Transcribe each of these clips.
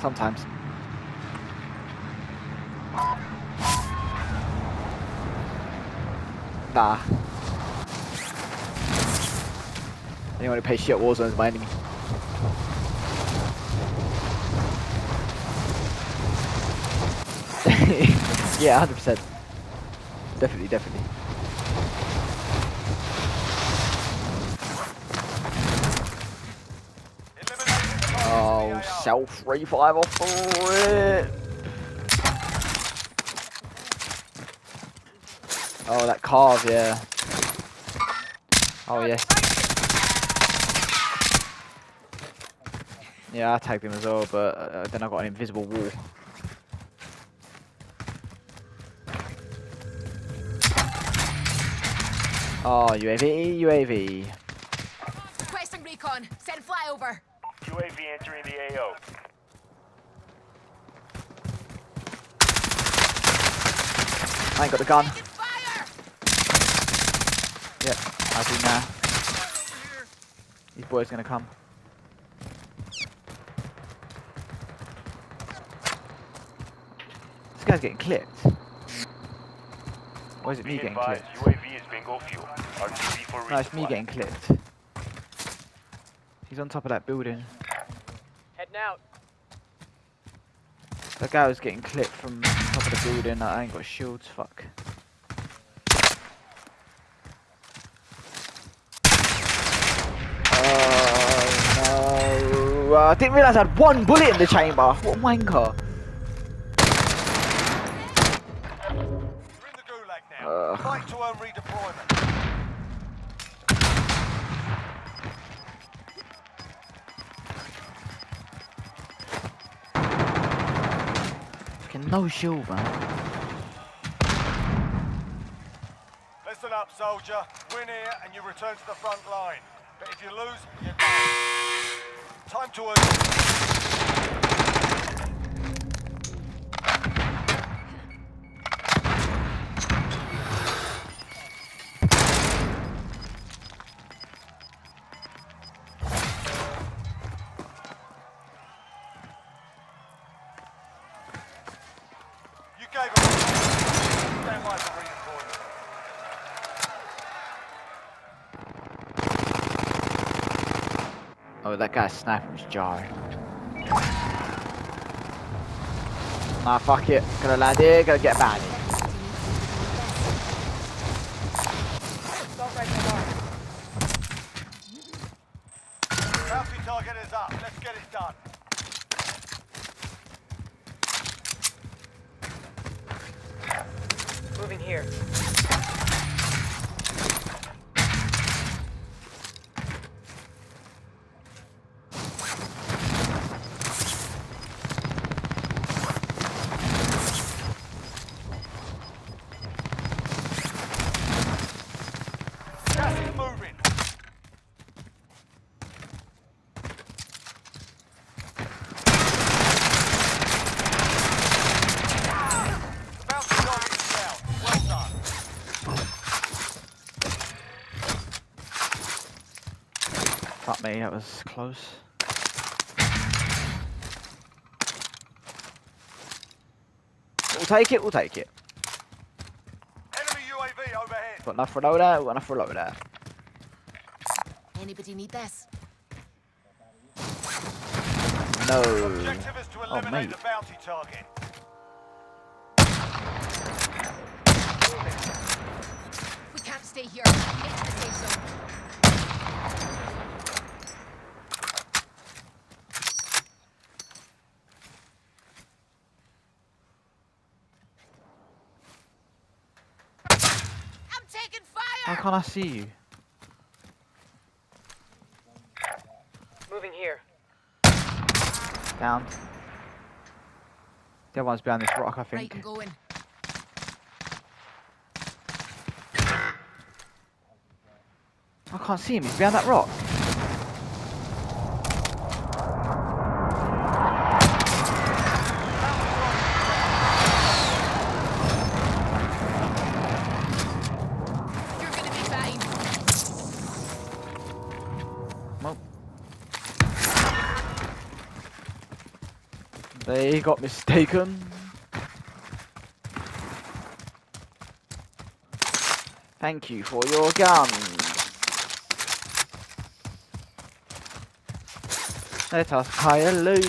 Sometimes. Nah. Anyone who plays shit Warzone is my enemy. yeah, 100%. Definitely, definitely. Self revive off it. Oh, that carve, yeah. Oh, yes. Yeah, I tagged him as well, but uh, then I got an invisible wall. Oh, UAV, UAV. Requesting recon. Send flyover. UAV entering the AO. I ain't got the gun. Taking! Yep, I do now. These boys gonna come. This guy's getting clipped. Or is it me getting advised, clipped? UAV is bingo fuel. RTB for No, it's me getting clipped. He's on top of that building. Heading out. That guy was getting clipped from top of the building. I ain't got shields, fuck. Oh no. I didn't realise I had one bullet in the chamber. What a wanker. No shield, man. Listen up, soldier. Win here and you return to the front line. But if you lose, you're. Time to Oh, that guy's sniper's jarring. Nah, fuck it. Gonna land here, gonna get banned. Don't break my mark. Bounty target is up. Let's get it done. Moving here. Gas is moving. The bounty target is down. Well done. Fuck me, that was close. We'll take it, we'll take it. Enemy UAV overhead. Got enough for a loader, got enough for a loader. Anybody need this? No. Objective is to Oh, eliminate mate. the bounty target. We can't stay here. Get to the safe zone. I'm taking How fire! Can't I see you? Moving here. Down. The other one's behind this rock, I Right think. and going. I can't see him, he's behind that rock. They got mistaken. Thank you for your guns. Let us hire Lodi.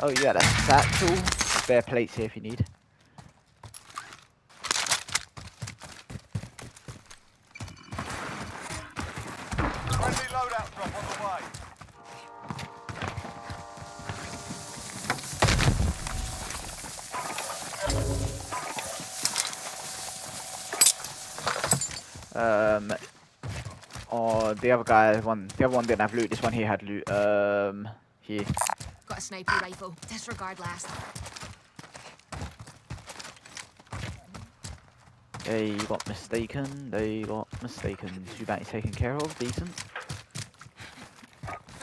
Oh, you had a satchel. Spare plates here if you need. Friendly loadout drop on the way. Um, oh, the other guy, one, the other one didn't have loot. This one here had loot. Um, here. Got a sniper rifle. Disregard last. They got mistaken. They got mistaken. Too bad taken care of. Decent.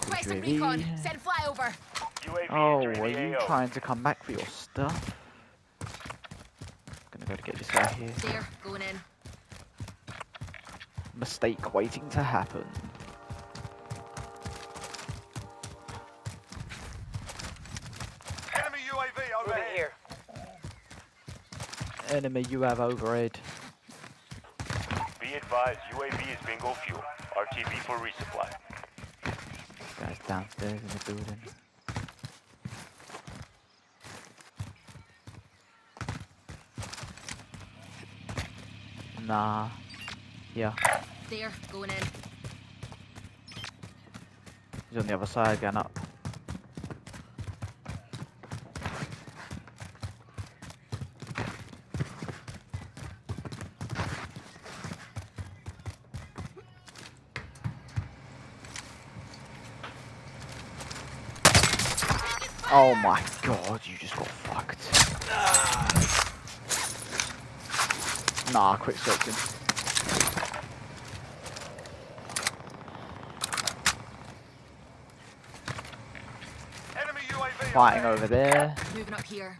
Requesting UAV. recon. Send flyover. UAV Oh, entering are you trying to come back for your stuff? I'm Gonna go to get this guy here. There, going in. Mistake waiting to happen. Enemy UAV Moving overhead. here. Enemy UAV overhead. Be advised, UAV is bingo fuel. RTB for resupply. Guys downstairs in the building. Nah. Yeah, There, going in. he's on the other side, going up. Oh my god, you just got fucked. Nah, quick searching. Enemy UAV Fighting over there. Moving up here.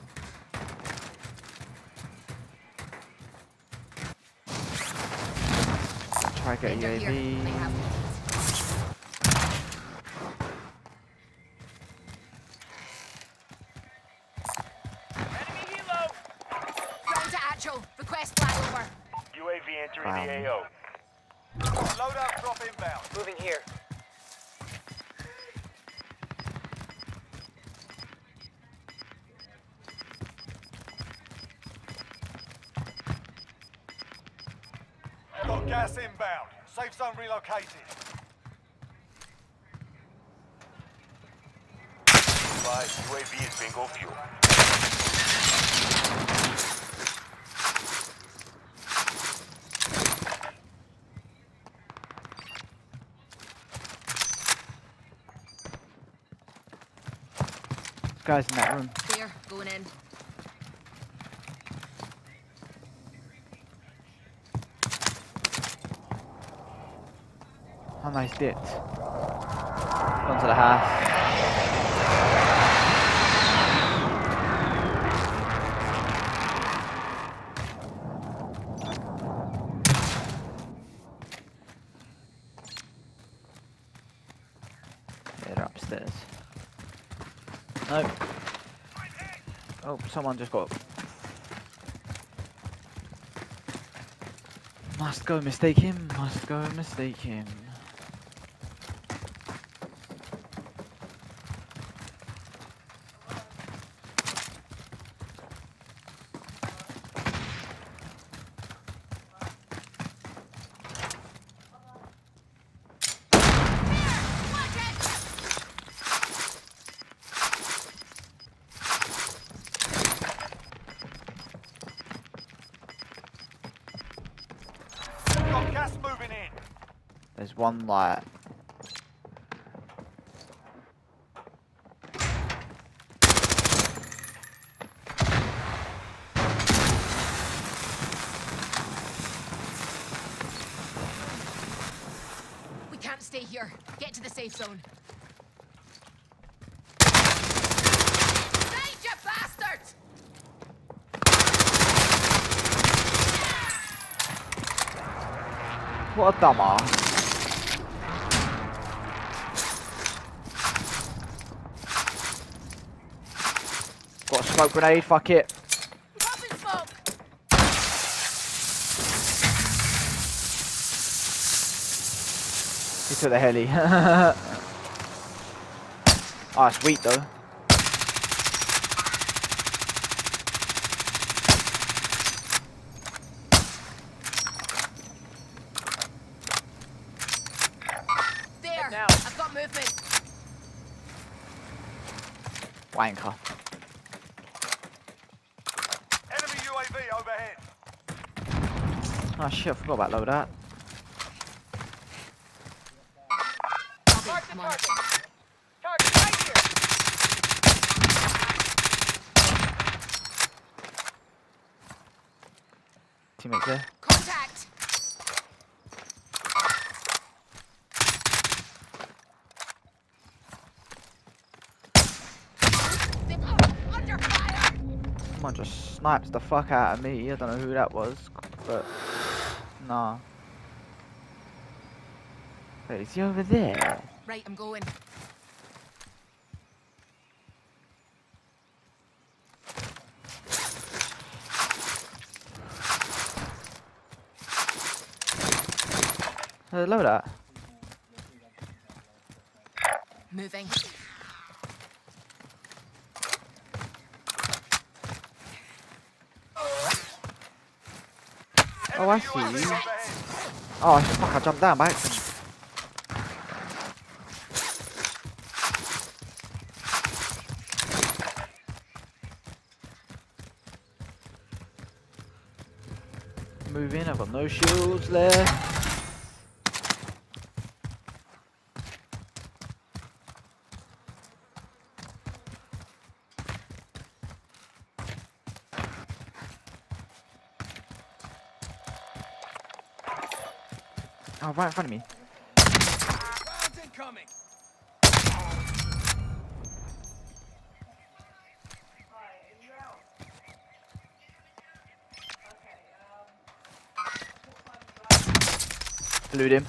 Try to get a They UAV. Safe zone. Advised, UAV is bingo fuel. Guy's in that room. There, going in. Nice dipped. Gone to the house. They're upstairs. Oh, someone just got. Must go mistake him, must go mistake him. Got gas moving in. There's one light. We can't stay here. Get to the safe zone. What a dumbass. Smoke grenade, fuck it. He took the heli. Ah, sweet though. There. now. I've got movement. Wanker. Enemy UAV overhead. Oh shit, I forgot about load that. Copy. Mark the on it. target. Target right here. Teammates there. Contact. Under fire. Someone just snipes the fuck out of me. I don't know who that was, but nah. Wait, is he over there? Right, I'm going. Load that. Moving. Oh, I see. Oh fuck! I jumped down by accident. Move in. I've got no shields left. Right in front of me. Glued him.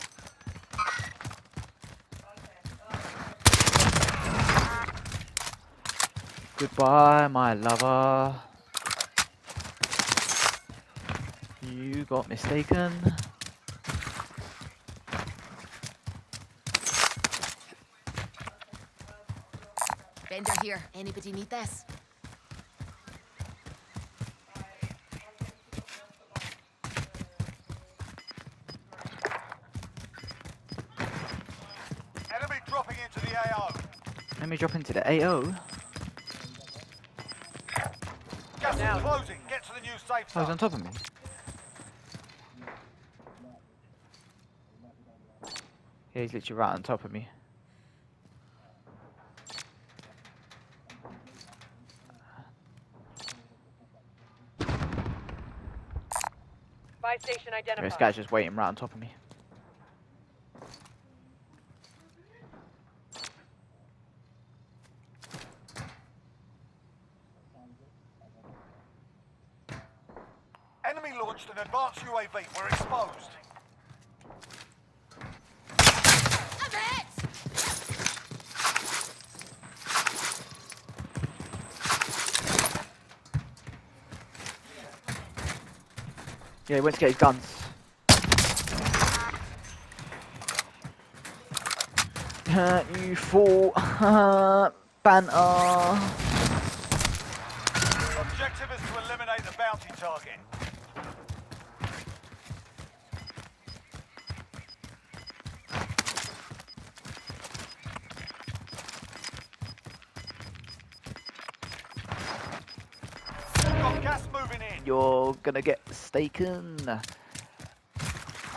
Goodbye, my lover. You got mistaken. Vendor here. Anybody need this? Enemy dropping into the AO. Let me drop into the AO. Gas Now. is closing. Get to the new safe Oh, he's on top of me. Yeah, he's literally right on top of me. Station Yeah, this guy's just waiting right on top of me. Enemy launched an advanced UAV. We're exposed. Yeah, he went to get his guns. Uh, you fool. Banter. Objective is to eliminate the bounty target. You're gonna get staken.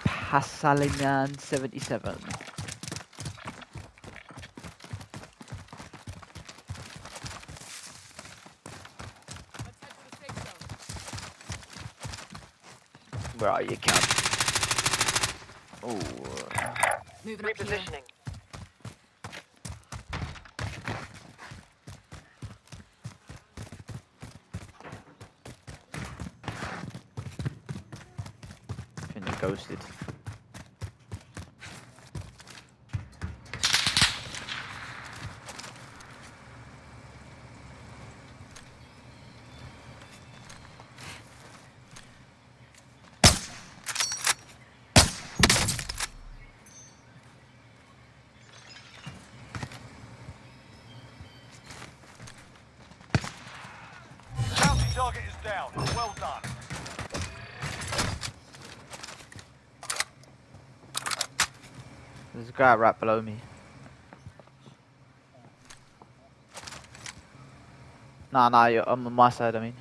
Pasalinan 77. Where are you, cunt? Oh, Moving. Repositioning. Been ghosted. target is down. Well done. There's a guy right below me. Nah, nah, you're I'm on my side, I mean.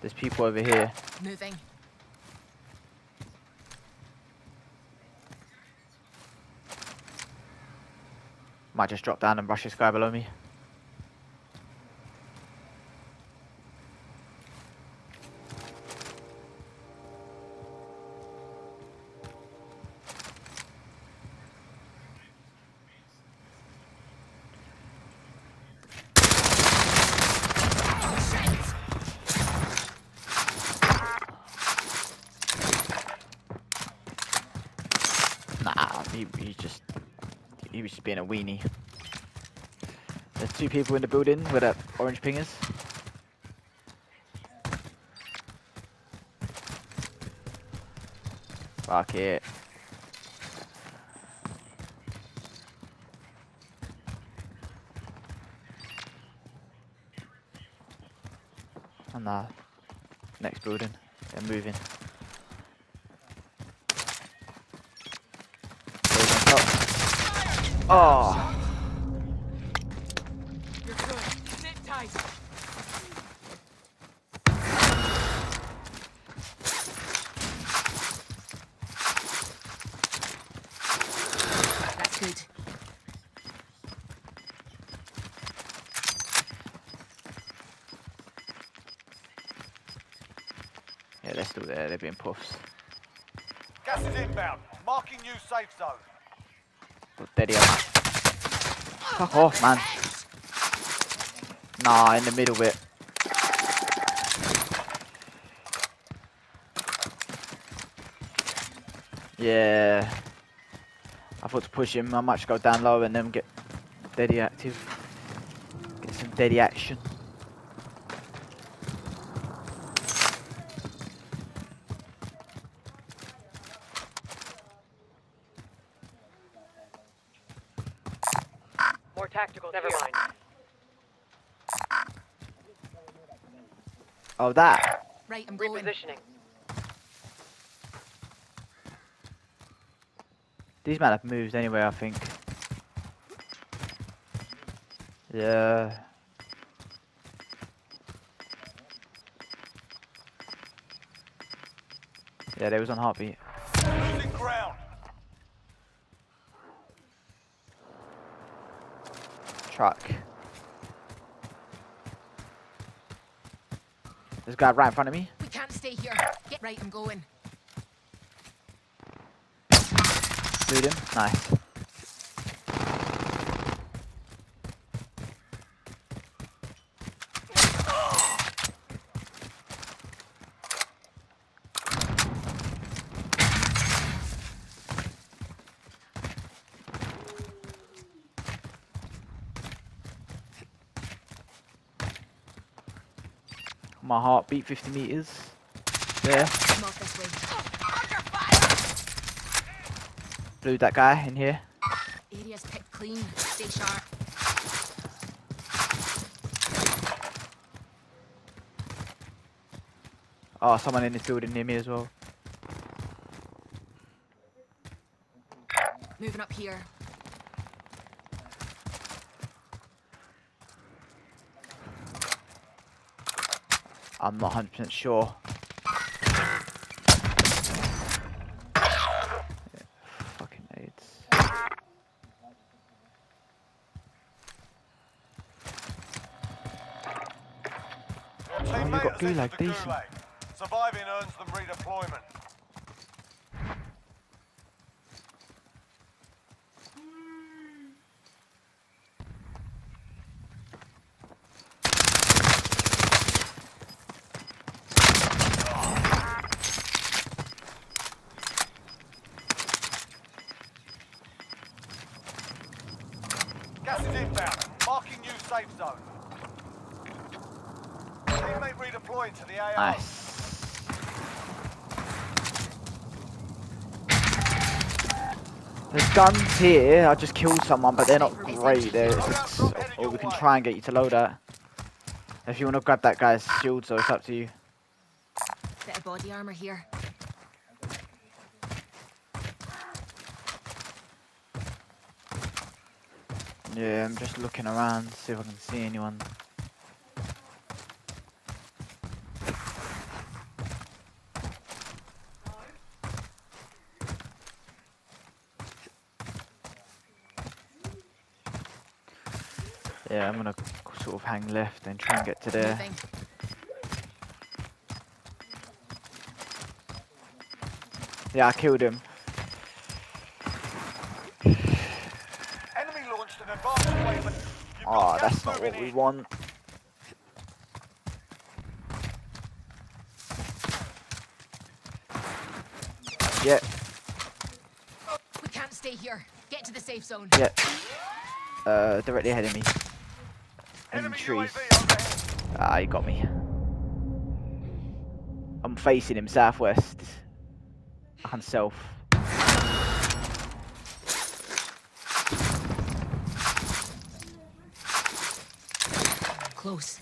There's people over here. Moving. Might just drop down and rush this guy below me. Nah, he, he just he was just being a weenie. There's two people in the building with that orange pingers. Fuck it. Oh, and the next building. They're moving. Those on top. Oh! You're good. Sit tight. That's good. Yeah, they're still there. They're being puffs. Gas is inbound. Marking new safe zone. Steady up. Fuck off, man. Nah, in the middle bit. Yeah. I thought to push him. I might just go down low and then get steady active. Get some steady action. Oh, that. Right, I'm. Repositioning. These men have moved anyway, I think. Yeah. Yeah, they was on heartbeat. Losing ground. Truck. Guy right in front of me. We can't stay here. Get right, I'm going. Shoot him. Nice. Heartbeat 50 meters. There. I'm off this way. Blew that guy in here. Area's picked clean. Stay sharp. Oh, someone in this building near me as well. Moving up here. I'm not 100% sure. Yeah, fucking AIDS. Your you got gulag decent. Surviving earns them redeployment. Gas is inbound. Marking new safe zone. Teammate redeploying to the AO. Nice. There's guns here. I just killed someone, but they're not great. They're, it's, or oh, we can try and get you to load that. If you want to grab that guy's shield, so it's up to you. Bit of body armor here. Yeah, I'm just looking around, see if I can see anyone. I'm gonna sort of hang left and try and get to there. Moving. Yeah, I killed him. Enemy launched an advanced weapon. You've Oh, that's not moving what we want. Yeah, We can't stay here. Get to the safe zone. yeah. Uh, directly ahead of me. In the trees. Ah, he got me. I'm facing him southwest. And south. Close.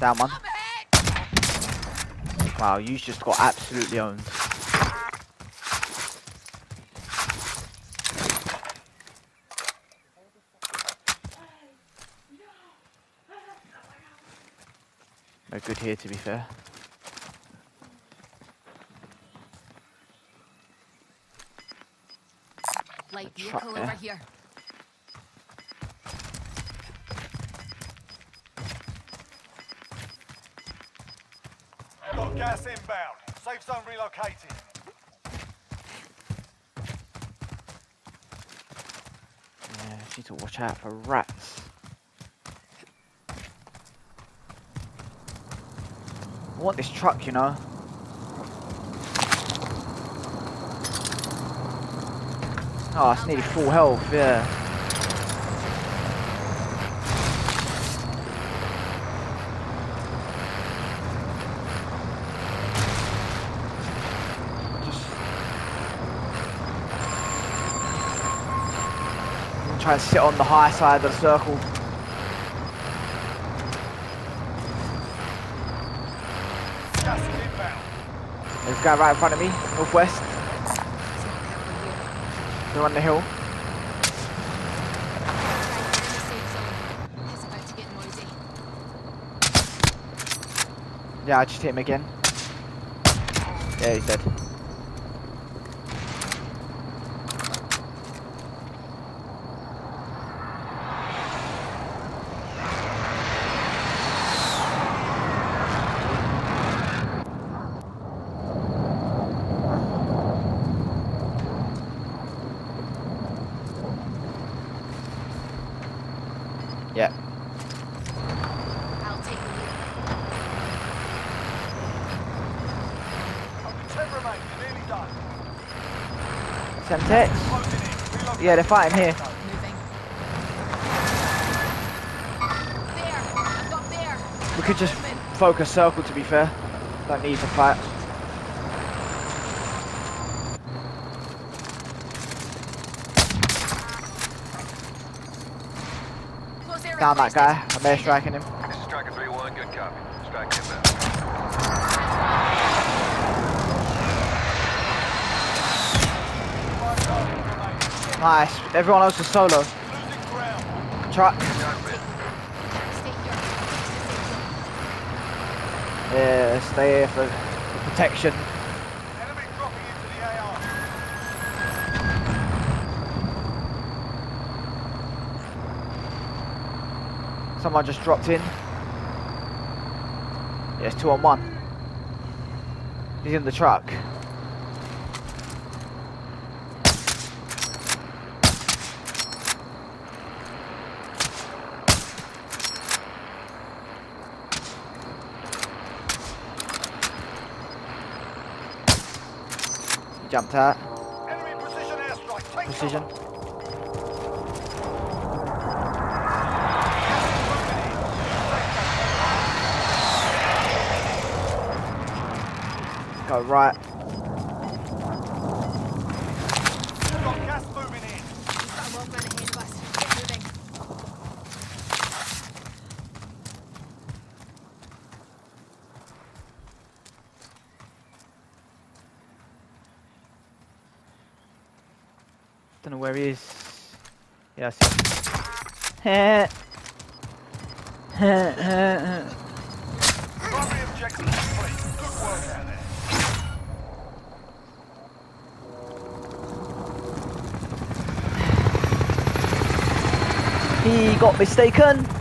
Down one. Wow, you just got absolutely owned. No good here, to be fair. Light The truck vehicle over here. Got gas inbound. Safe zone relocated. Yeah, just need to watch out for rats. I want this truck, you know. Oh, it's nearly full health, yeah. Just try and sit on the high side of the circle. Gas is inbound. There's a guy right in front of me, northwest. They're on the hill. Yeah, I just hit him again. Yeah, he's dead. Yeah, I'll take the lead. Only 10 remain. You're nearly done. Semtex. Closing in. Relocating. Yeah, they're fighting here. We could just focus circle to be fair. Don't need to fight. Down that guy. I'm air striking him. This is Striker 3-1, good copy. Strike inbound. Nice. Everyone else is solo. Zone. Yeah, stay here for, protection. Someone just dropped in. It's two on one. He's in the truck. Out. Enemy precision airstrike. Take Precision. cover. Go right. Got gas moving in. We've got a walkman ahead of us. Get moving. Know where he is. Yeah, I he got mistaken.